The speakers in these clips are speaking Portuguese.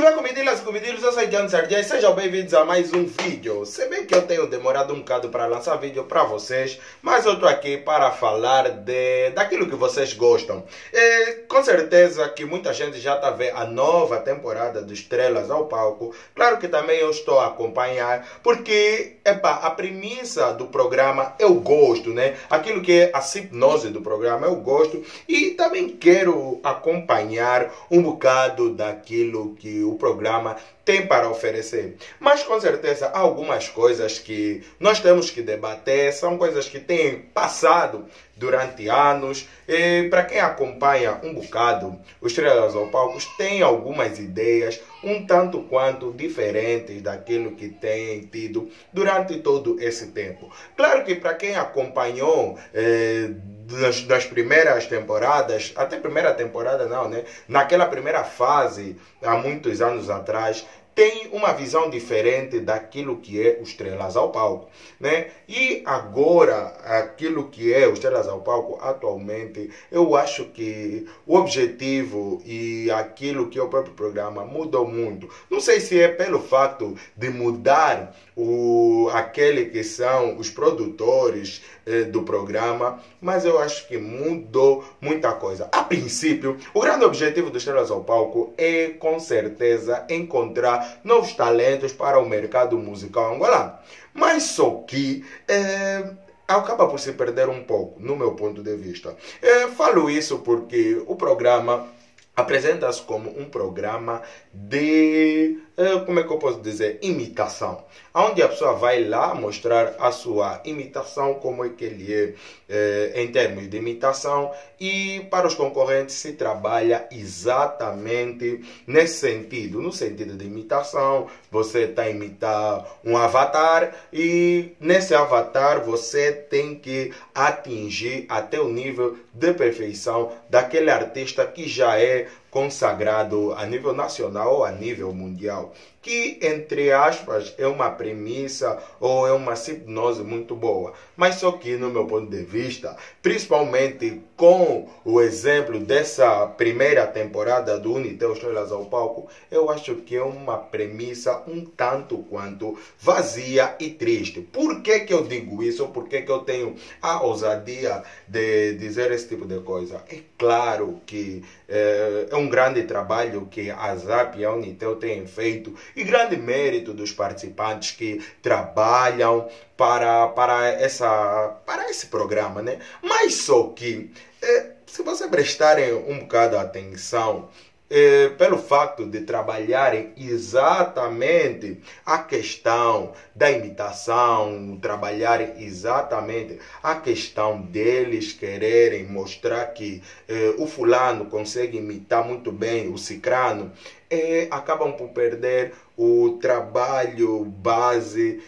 Bem, comedilas e comedilos? Eu sou John Sardias, sejam bem-vindos a mais um vídeo. Se bem que eu tenho demorado um bocado para lançar vídeo para vocês, mas eu estou aqui para falar de, daquilo que vocês gostam. E, com certeza que muita gente já está vendo a nova temporada de Estrelas ao Palco. Claro que também eu estou a acompanhar, porque epa, a premissa do programa eu gosto, né? Aquilo que é a hipnose do programa eu gosto e também quero acompanhar um bocado daquilo que o programa tem para oferecer. Mas com certeza há algumas coisas que nós temos que debater, são coisas que têm passado durante anos. E para quem acompanha um bocado os Estrelas ao Palcos, tem algumas ideias um tanto quanto diferentes daquilo que tem tido durante todo esse tempo. Claro que para quem acompanhou eh, das, das, primeiras temporadas, até primeira temporada não, né? Naquela primeira fase, há muitos anos atrás, tem uma visão diferente daquilo que é o Estrelas ao Palco. Né? E agora, aquilo que é o Estrelas ao Palco atualmente, eu acho que o objetivo e aquilo que é o próprio programa mudou muito. Não sei se é pelo fato de mudar o, aquele que são os produtores eh, do programa, mas eu acho que mudou muita coisa. A princípio, o grande objetivo do Estrelas ao Palco é, com certeza, encontrar novos talentos para o mercado musical angolano. Mas só que eh, acaba por se perder um pouco, no meu ponto de vista. Eh, falo isso porque o programa apresenta-se como um programa de, como é que eu posso dizer, imitação. Onde a pessoa vai lá mostrar a sua imitação, como é que ele é eh, em termos de imitação, e para os concorrentes se trabalha exatamente nesse sentido. No sentido de imitação, você está a imitar um avatar, e nesse avatar você tem que atingir até o nível de perfeição daquele artista que já é consagrado a nível nacional ou a nível mundial que, entre aspas, é uma premissa ou é uma hipnose muito boa. Mas só que, no meu ponto de vista, principalmente com o exemplo dessa primeira temporada do Unitel Estrelas ao Palco, eu acho que é uma premissa um tanto quanto vazia e triste. Por que, que eu digo isso? Por que, que eu tenho a ousadia de dizer esse tipo de coisa? É claro que é, é um grande trabalho que a ZAP e a Unitel têm feito e grande mérito dos participantes que trabalham para, para, essa, para esse programa, né? Mas só que, é, se você prestarem um bocado de atenção, é, pelo fato de trabalharem exatamente a questão da imitação, trabalharem exatamente a questão deles quererem mostrar que é, o fulano consegue imitar muito bem o cicrano, é, acabam por perder o trabalho base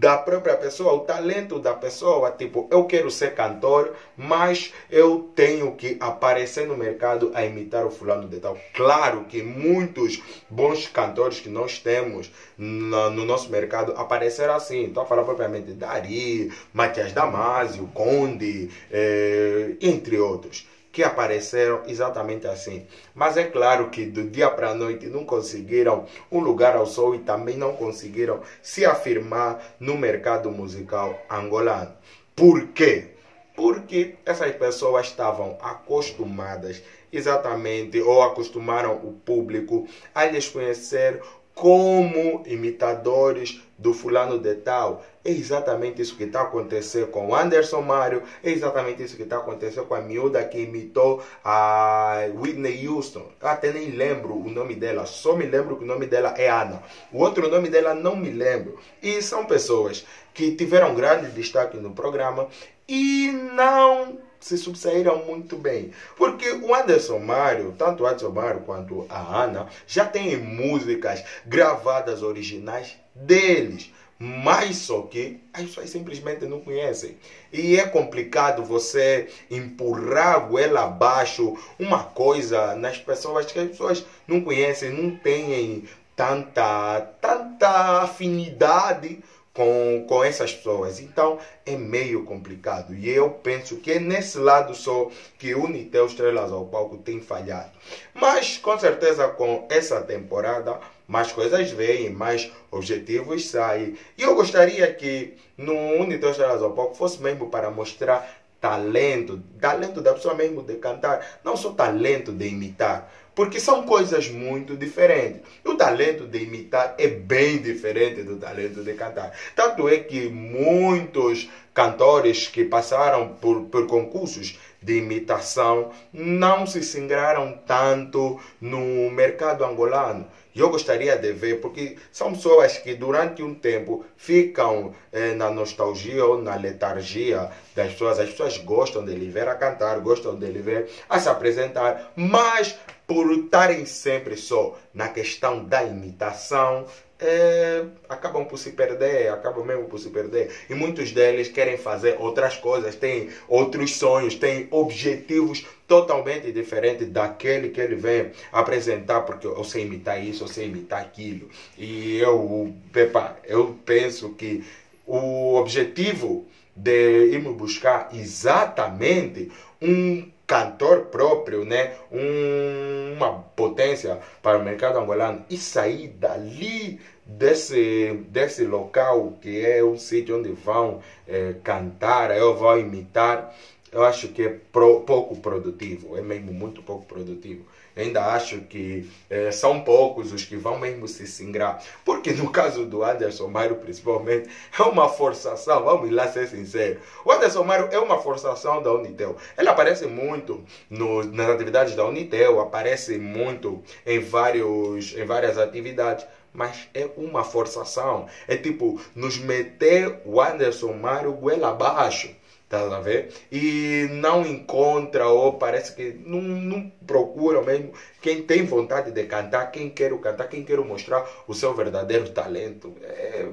da própria pessoa, o talento da pessoa. Tipo, eu quero ser cantor, mas eu tenho que aparecer no mercado a imitar o fulano de tal. Claro que muitos bons cantores que nós temos no, no nosso mercado apareceram assim. Estou a falar propriamente Dari, Matias Damasio, Conde, eh, entre outros que apareceram exatamente assim. Mas é claro que do dia para a noite não conseguiram um lugar ao sol e também não conseguiram se afirmar no mercado musical angolano. Por quê? Porque essas pessoas estavam acostumadas exatamente ou acostumaram o público a lhes conhecer como imitadores do fulano de tal. É exatamente isso que está acontecendo com o Anderson Mário, é exatamente isso que está acontecendo com a miúda que imitou a Whitney Houston. Eu até nem lembro o nome dela, só me lembro que o nome dela é Ana. O outro nome dela não me lembro. E são pessoas que tiveram grande destaque no programa e não se subsaíram muito bem. Porque o Anderson Mário, tanto o Anderson Mário quanto a Ana, já têm músicas gravadas originais deles. Mas só que as pessoas simplesmente não conhecem. E é complicado você empurrar goela abaixo uma coisa nas pessoas que as pessoas não conhecem, não têm tanta, tanta afinidade com, com essas pessoas. Então é meio complicado. E eu penso que é nesse lado só que o Unitel Estrelas ao Palco tem falhado. Mas com certeza com essa temporada mais coisas vêm, mais objetivos saem. E eu gostaria que no ao Palco fosse mesmo para mostrar talento, talento da pessoa mesmo de cantar, não só talento de imitar. Porque são coisas muito diferentes. O talento de imitar é bem diferente do talento de cantar. Tanto é que muitos cantores que passaram por, por concursos de imitação não se singraram tanto no mercado angolano. Eu gostaria de ver, porque são pessoas que durante um tempo ficam eh, na nostalgia ou na letargia das pessoas. As pessoas gostam de lhe ver a cantar, gostam de lhe ver a se apresentar, mas por estarem sempre só na questão da imitação, é, acabam por se perder, acabam mesmo por se perder. E muitos deles querem fazer outras coisas, têm outros sonhos, têm objetivos totalmente diferentes daquele que ele vem apresentar, porque eu sei imitar isso, eu sei imitar aquilo. E eu, Pepa, eu penso que o objetivo de irmos buscar exatamente um cantor próprio, né? Um, uma potência para o mercado angolano e sair dali desse, desse local que é um sítio onde vão é, cantar, eu vou imitar, eu acho que é pro, pouco produtivo, é mesmo muito pouco produtivo. Ainda acho que é, são poucos os que vão mesmo se singrar. Porque no caso do Anderson Mário, principalmente, é uma forçação, vamos lá ser sinceros. O Anderson Mário é uma forçação da Unitel. Ele aparece muito no, nas atividades da Unitel, aparece muito em, vários, em várias atividades mas é uma forçação. É tipo, nos meter o Anderson Mário goela abaixo. Tá a ver? E não encontra, ou parece que não, não procura mesmo quem tem vontade de cantar, quem quer cantar, quem quer mostrar o seu verdadeiro talento. É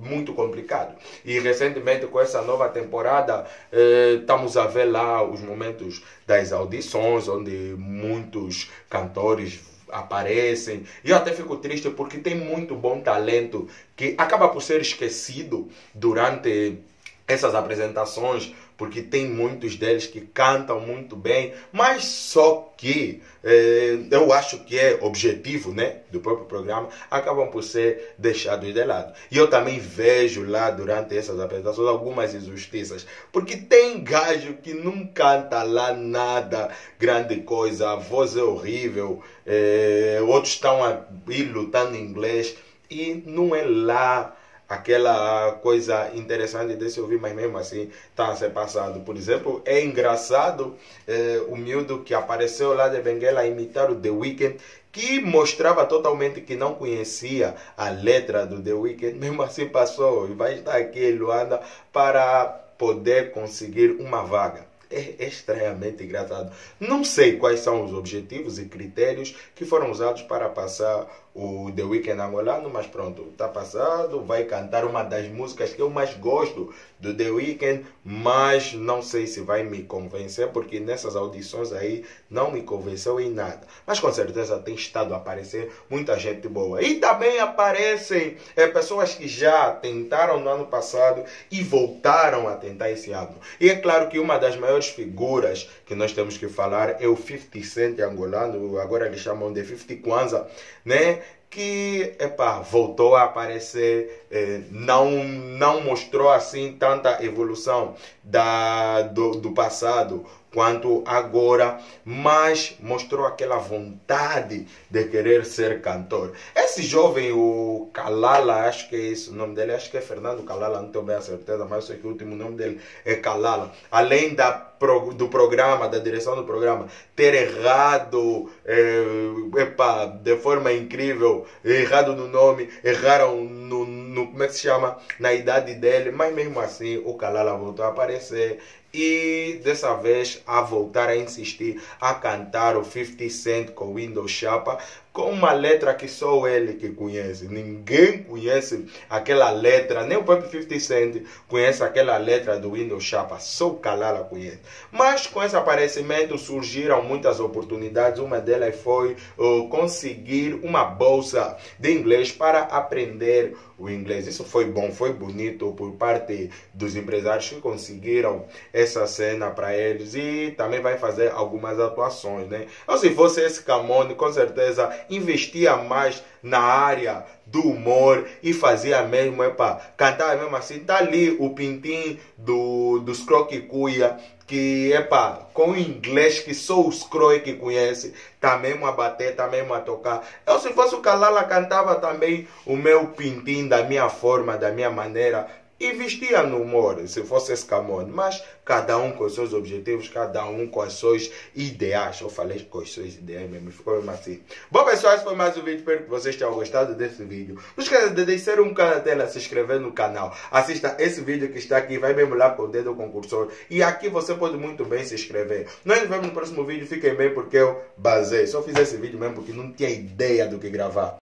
muito complicado. E recentemente, com essa nova temporada, eh, estamos a ver lá os momentos das audições, onde muitos cantores aparecem. E eu até fico triste porque tem muito bom talento que acaba por ser esquecido durante essas apresentações porque tem muitos deles que cantam muito bem, mas só que eh, eu acho que é objetivo né, do próprio programa, acabam por ser deixados de lado. E eu também vejo lá durante essas apresentações algumas injustiças, porque tem gajo que não canta lá nada, grande coisa, a voz é horrível, eh, outros estão a ir lutando em inglês e não é lá aquela coisa interessante de se ouvir, mas mesmo assim está a ser passado. Por exemplo, é engraçado eh, o miúdo que apareceu lá de Benguela imitar o The Weeknd, que mostrava totalmente que não conhecia a letra do The Weeknd, mesmo assim passou e vai estar aqui em Luanda para poder conseguir uma vaga é estranhamente engraçado. Não sei quais são os objetivos e critérios que foram usados para passar o The Weeknd angolano, mas pronto, está passado, vai cantar uma das músicas que eu mais gosto do The Weeknd, mas não sei se vai me convencer, porque nessas audições aí não me convenceu em nada. Mas com certeza tem estado a aparecer muita gente boa. E também aparecem é, pessoas que já tentaram no ano passado e voltaram a tentar esse ano. E é claro que uma das maiores figuras que nós temos que falar é o 50 Cent angolano, agora eles chamam de 50 Kwanzaa, né? Que epa, voltou a aparecer, eh, não, não mostrou assim tanta evolução da, do, do passado quanto agora, mas mostrou aquela vontade de querer ser cantor. Esse jovem, o Kalala, acho que é esse o nome dele, acho que é Fernando Kalala, não tenho bem a certeza, mas eu sei que o último nome dele é Kalala. Além da do programa, da direção do programa, ter errado é, epa, de forma incrível, errado no nome, erraram no, no, como é que se chama, na idade dele, mas mesmo assim o Kalala voltou a aparecer e dessa vez a voltar a insistir a cantar o 50 Cent com Windows Chapa com uma letra que só ele que conhece. Ninguém conhece aquela letra, nem o próprio 50 Cent conhece aquela letra do Windows Chapa, só o Kalala conhece. Mas com esse aparecimento surgiram muitas oportunidades, uma delas foi uh, conseguir uma bolsa de inglês para aprender o inglês. Isso foi bom, foi bonito por parte dos empresários que conseguiram essa cena para eles e também vai fazer algumas atuações, né? Ou se fosse esse Camone, com certeza investia mais na área do humor e fazia mesmo, epa, cantava mesmo assim, tá ali o pintim do, dos Croquicuia, que, epa, com inglês que só os Croy que conhece, tá mesmo a bater, tá mesmo a tocar. Eu se fosse o Kalala cantava também o meu pintim da minha forma, da minha maneira, e vestia no humor, se fosse escamone, mas cada um com os seus objetivos, cada um com as suas ideais. Eu falei com as suas ideias mesmo, ficou mesmo assim. Bom, pessoal, esse foi mais um vídeo. Espero que vocês tenham gostado desse vídeo. Não esqueça de deixar um canal tela, se inscrever no canal. Assista esse vídeo que está aqui, vai mesmo lá com o dedo concursor. E aqui você pode muito bem se inscrever. Nós nos vemos no próximo vídeo. Fiquem bem, porque eu basei. Só fiz esse vídeo mesmo porque não tinha ideia do que gravar.